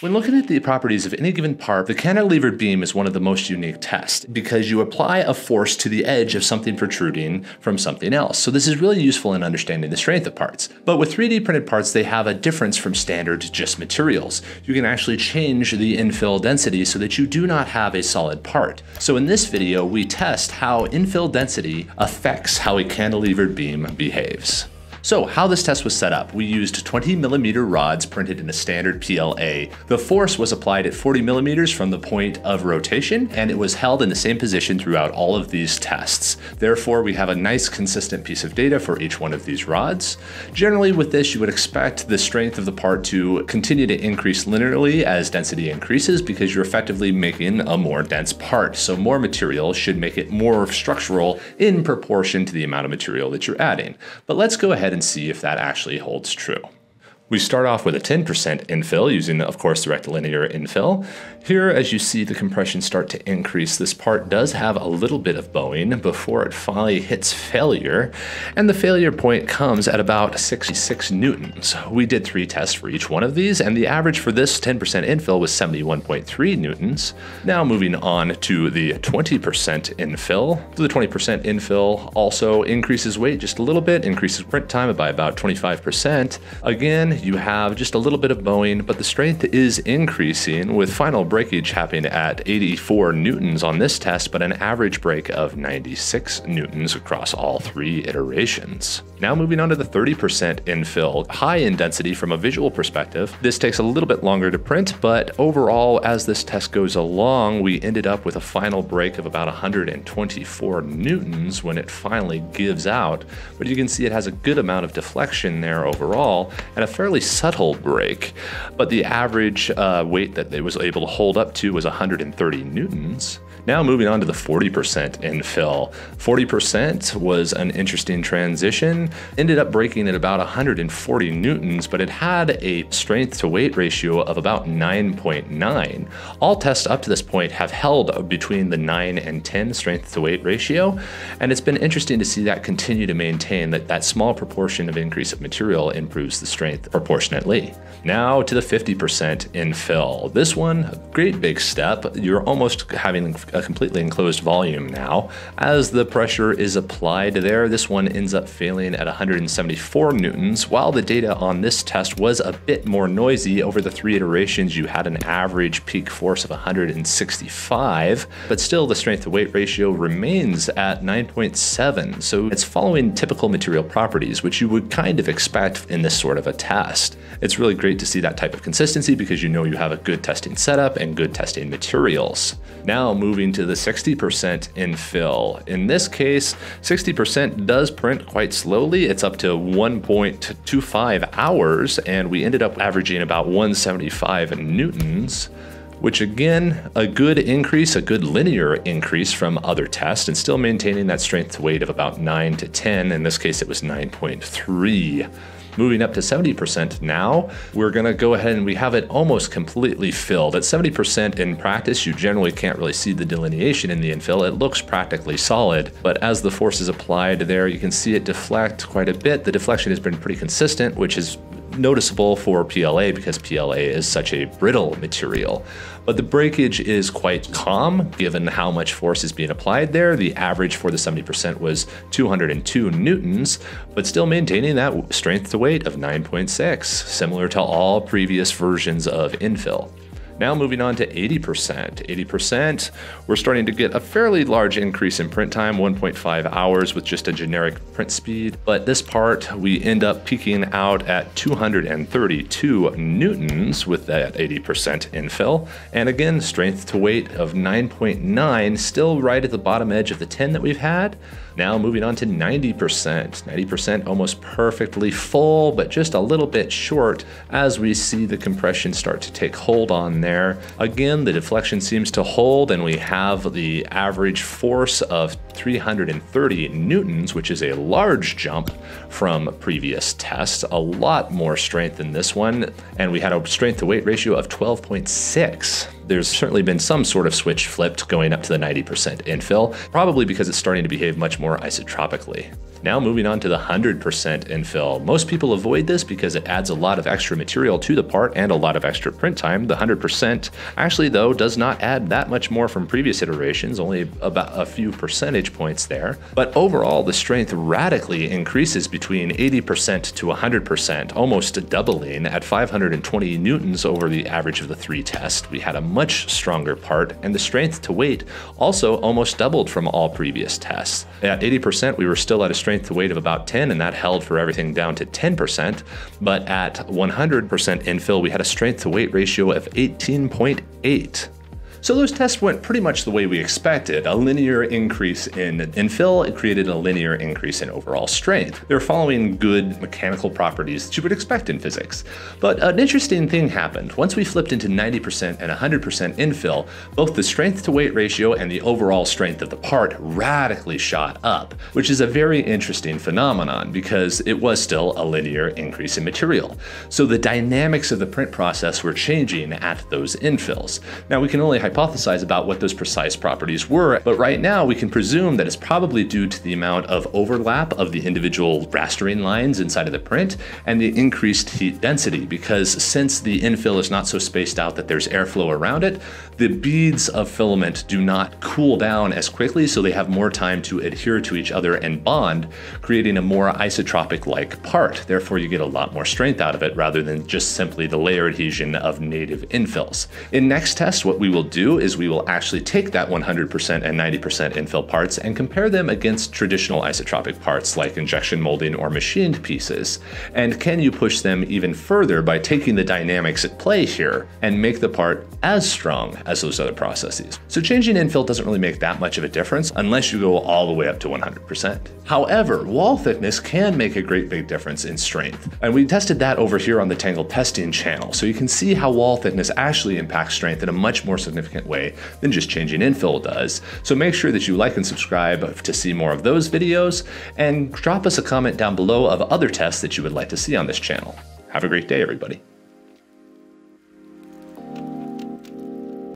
When looking at the properties of any given part, the cantilevered beam is one of the most unique tests because you apply a force to the edge of something protruding from something else. So this is really useful in understanding the strength of parts. But with 3D printed parts, they have a difference from standard just materials. You can actually change the infill density so that you do not have a solid part. So in this video, we test how infill density affects how a cantilevered beam behaves. So how this test was set up, we used 20 millimeter rods printed in a standard PLA. The force was applied at 40 millimeters from the point of rotation, and it was held in the same position throughout all of these tests. Therefore, we have a nice consistent piece of data for each one of these rods. Generally with this, you would expect the strength of the part to continue to increase linearly as density increases because you're effectively making a more dense part. So more material should make it more structural in proportion to the amount of material that you're adding. But let's go ahead and see if that actually holds true. We start off with a 10% infill using, of course, the rectilinear infill. Here, as you see the compression start to increase, this part does have a little bit of bowing before it finally hits failure, and the failure point comes at about 66 newtons. We did three tests for each one of these, and the average for this 10% infill was 71.3 newtons. Now moving on to the 20% infill. The 20% infill also increases weight just a little bit, increases print time by about 25%. Again, you have just a little bit of bowing, but the strength is increasing with final breakage happening at 84 newtons on this test, but an average break of 96 newtons across all three iterations. Now moving on to the 30% infill, high in density from a visual perspective. This takes a little bit longer to print, but overall, as this test goes along, we ended up with a final break of about 124 newtons when it finally gives out. But you can see it has a good amount of deflection there overall, and a fairly subtle break. But the average uh, weight that it was able to hold up to was 130 newtons. Now moving on to the 40% infill. 40% was an interesting transition, ended up breaking at about 140 newtons, but it had a strength to weight ratio of about 9.9. All tests up to this point have held between the 9 and 10 strength to weight ratio, and it's been interesting to see that continue to maintain that that small proportion of increase of material improves the strength proportionately. Now to the 50% infill. This one, great big step. You're almost having a completely enclosed volume now. As the pressure is applied there, this one ends up failing at 174 newtons. While the data on this test was a bit more noisy, over the three iterations you had an average peak force of 165, but still the strength to weight ratio remains at 9.7, so it's following typical material properties, which you would kind of expect in this sort of a test. It's really great to see that type of consistency because you know you have a good testing setup and good testing materials. Now moving to the 60% infill. In this case, 60% does print quite slowly. It's up to 1.25 hours, and we ended up averaging about 175 newtons which again, a good increase, a good linear increase from other tests, and still maintaining that strength to weight of about 9 to 10. In this case, it was 9.3 moving up to 70% now. We're gonna go ahead and we have it almost completely filled. At 70% in practice, you generally can't really see the delineation in the infill. It looks practically solid, but as the force is applied there, you can see it deflect quite a bit. The deflection has been pretty consistent, which is noticeable for PLA because PLA is such a brittle material. But the breakage is quite calm given how much force is being applied there. The average for the 70% was 202 newtons, but still maintaining that strength to weight of 9.6, similar to all previous versions of infill. Now moving on to 80%. 80%, we're starting to get a fairly large increase in print time, 1.5 hours with just a generic print speed. But this part, we end up peaking out at 232 newtons with that 80% infill. And again, strength to weight of 9.9, still right at the bottom edge of the 10 that we've had. Now moving on to 90%. 90% almost perfectly full, but just a little bit short as we see the compression start to take hold on there. Again, the deflection seems to hold and we have the average force of 330 newtons, which is a large jump from previous tests. A lot more strength in this one. And we had a strength to weight ratio of 12.6 there's certainly been some sort of switch flipped going up to the 90% infill, probably because it's starting to behave much more isotropically. Now moving on to the 100% infill. Most people avoid this because it adds a lot of extra material to the part and a lot of extra print time. The 100% actually though does not add that much more from previous iterations, only about a few percentage points there. But overall, the strength radically increases between 80% to 100%, almost doubling at 520 newtons over the average of the three tests. We had a much stronger part, and the strength to weight also almost doubled from all previous tests. At 80%, we were still at a strength to weight of about 10, and that held for everything down to 10%. But at 100% infill, we had a strength to weight ratio of 18.8. So those tests went pretty much the way we expected. A linear increase in infill created a linear increase in overall strength. They're following good mechanical properties that you would expect in physics. But an interesting thing happened. Once we flipped into 90% and 100% infill, both the strength to weight ratio and the overall strength of the part radically shot up, which is a very interesting phenomenon because it was still a linear increase in material. So the dynamics of the print process were changing at those infills. Now we can only hypothesize about what those precise properties were, but right now we can presume that it's probably due to the amount of overlap of the individual rastering lines inside of the print and the increased heat density, because since the infill is not so spaced out that there's airflow around it, the beads of filament do not cool down as quickly, so they have more time to adhere to each other and bond, creating a more isotropic-like part. Therefore, you get a lot more strength out of it rather than just simply the layer adhesion of native infills. In next test, what we will do is we will actually take that 100% and 90% infill parts and compare them against traditional isotropic parts like injection molding or machined pieces. And can you push them even further by taking the dynamics at play here and make the part as strong as those other processes? So changing infill doesn't really make that much of a difference unless you go all the way up to 100%. However, wall thickness can make a great big difference in strength. And we tested that over here on the Tangle testing channel. So you can see how wall thickness actually impacts strength in a much more significant significant way than just changing infill does. So make sure that you like and subscribe to see more of those videos and drop us a comment down below of other tests that you would like to see on this channel. Have a great day, everybody.